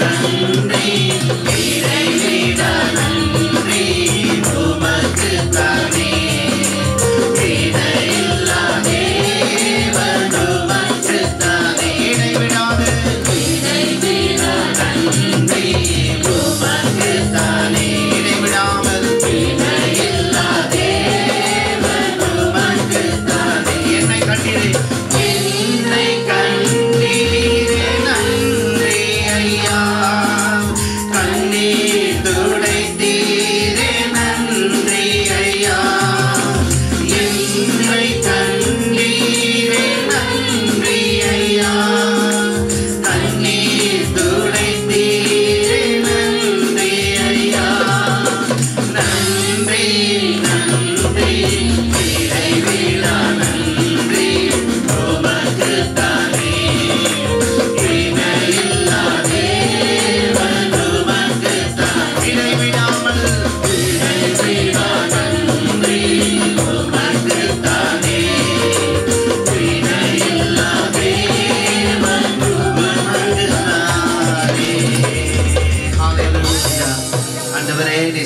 நன்றி இறைவன் Please.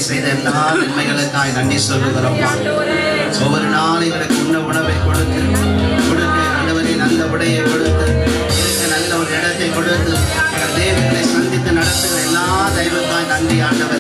செய்த எல்லா நன்மைகளுக்காய் நன்றி சொல்லுகிறோம். ஒவ்வொரு நாளும் எங்களுக்கு உண்ண உணவை கொடுத்து கொடுக்க நல்லவரை நல்ல உடையை கொடுத்து இருக்க நல்ல ஒரு இடத்தை கொடுத்து தேவர்களை சந்தித்து நடத்துகிற எல்லா தெய்வத்தாய் நன்றி ஆண்டவர்.